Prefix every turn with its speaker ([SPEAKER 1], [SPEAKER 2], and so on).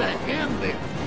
[SPEAKER 1] that hand there.